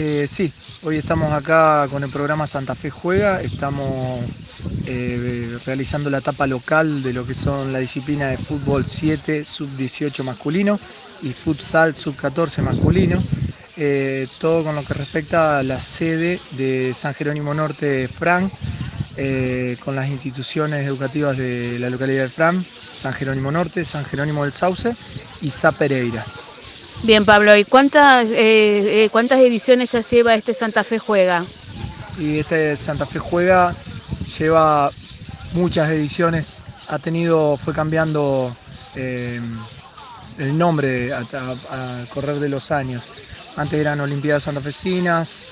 Eh, sí, hoy estamos acá con el programa Santa Fe Juega, estamos eh, realizando la etapa local de lo que son la disciplina de fútbol 7, sub 18 masculino y futsal sub 14 masculino, eh, todo con lo que respecta a la sede de San Jerónimo Norte Fran, con las instituciones educativas de la localidad de Fran, San Jerónimo Norte, San Jerónimo del Sauce y Sa Pereira. Bien, Pablo, ¿y cuántas, eh, eh, cuántas ediciones ya lleva este Santa Fe Juega? Y este Santa Fe Juega lleva muchas ediciones, ha tenido, fue cambiando eh, el nombre al correr de los años. Antes eran Olimpiadas Santafesinas,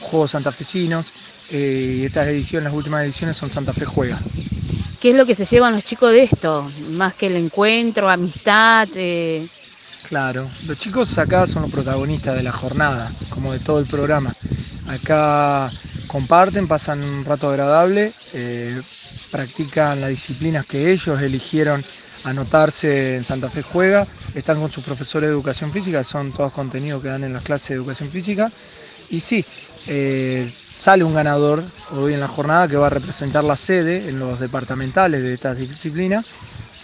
Juegos Santafesinos, y estas ediciones, las últimas ediciones son Santa Fe Juega. ¿Qué es lo que se llevan los chicos de esto? Más que el encuentro, amistad. Claro, los chicos acá son los protagonistas de la jornada, como de todo el programa. Acá comparten, pasan un rato agradable, eh, practican las disciplinas que ellos eligieron anotarse en Santa Fe Juega, están con sus profesores de educación física, son todos contenidos que dan en las clases de educación física. Y sí, eh, sale un ganador hoy en la jornada que va a representar la sede en los departamentales de estas disciplinas,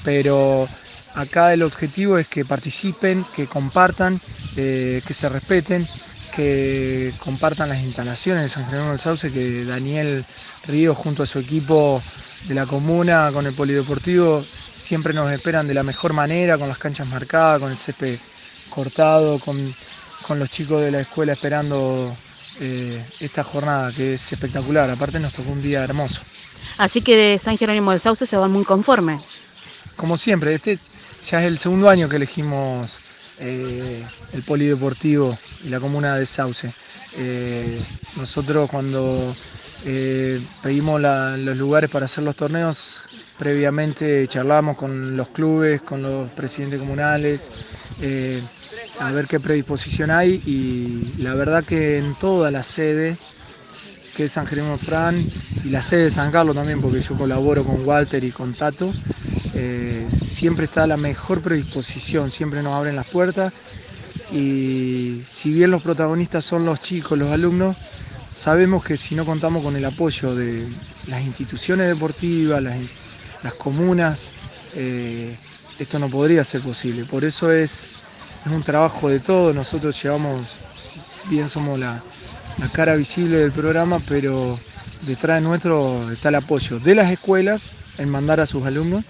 pero Acá el objetivo es que participen, que compartan, eh, que se respeten, que compartan las instalaciones de San Jerónimo del Sauce, que Daniel Río junto a su equipo de la comuna con el polideportivo siempre nos esperan de la mejor manera, con las canchas marcadas, con el césped cortado, con, los chicos de la escuela esperando eh, esta jornada que es espectacular. Aparte nos tocó un día hermoso. Así que de San Jerónimo del Sauce se van muy conformes como siempre, este ya es el segundo año que elegimos eh, el polideportivo y la comuna de Sauce. Eh, nosotros cuando eh, pedimos los lugares para hacer los torneos, previamente charlamos con los clubes, con los presidentes comunales, a ver qué predisposición hay y la verdad que en toda la sede, que es San Jerónimo Fran, y la sede de San Carlos también, porque yo colaboro con Walter y con Tato, eh, siempre está la mejor predisposición, siempre nos abren las puertas y si bien los protagonistas son los chicos, los alumnos, sabemos que si no contamos con el apoyo de las instituciones deportivas, las, comunas, eh, esto no podría ser posible. Por eso es, un trabajo de todos, nosotros llevamos, bien somos la, la cara visible del programa, pero detrás de nuestro está el apoyo de las escuelas en mandar a sus alumnos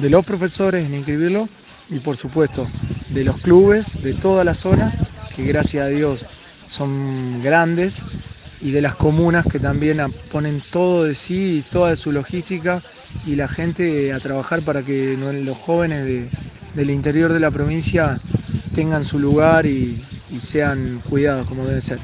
de los profesores en inscribirlo y por supuesto de los clubes de toda la zona, que gracias a Dios son grandes, y de las comunas que también ponen todo de sí, toda su logística y la gente a trabajar para que los jóvenes del interior de la provincia tengan su lugar y sean cuidados como debe ser.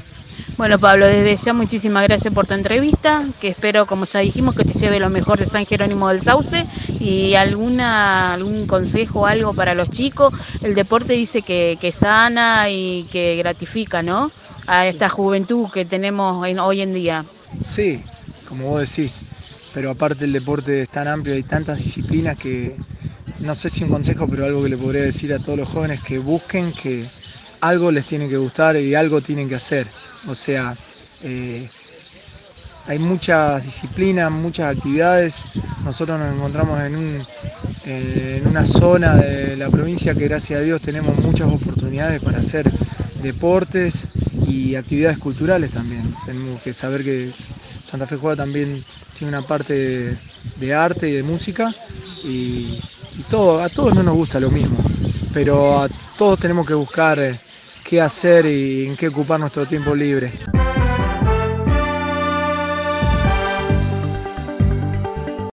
Bueno, Pablo, desde ya muchísimas gracias por tu entrevista, que espero, como ya dijimos, que te lleve lo mejor de San Jerónimo del Sauce y alguna algún consejo o algo para los chicos. El deporte dice que, sana y que gratifica, ¿no? A esta juventud que tenemos hoy en día. Sí, como vos decís, pero aparte el deporte es tan amplio, hay tantas disciplinas que no sé si un consejo, pero algo que le podría decir a todos los jóvenes que busquen que algo les tiene que gustar y algo tienen que hacer. O sea, eh, hay muchas disciplinas, muchas actividades. Nosotros nos encontramos en, en una zona de la provincia que gracias a Dios tenemos muchas oportunidades para hacer deportes y actividades culturales también. Tenemos que saber que Santa Fe Juega también tiene una parte de, arte y de música y, todo, a todos no nos gusta lo mismo, pero a todos tenemos que buscar qué hacer y en qué ocupar nuestro tiempo libre.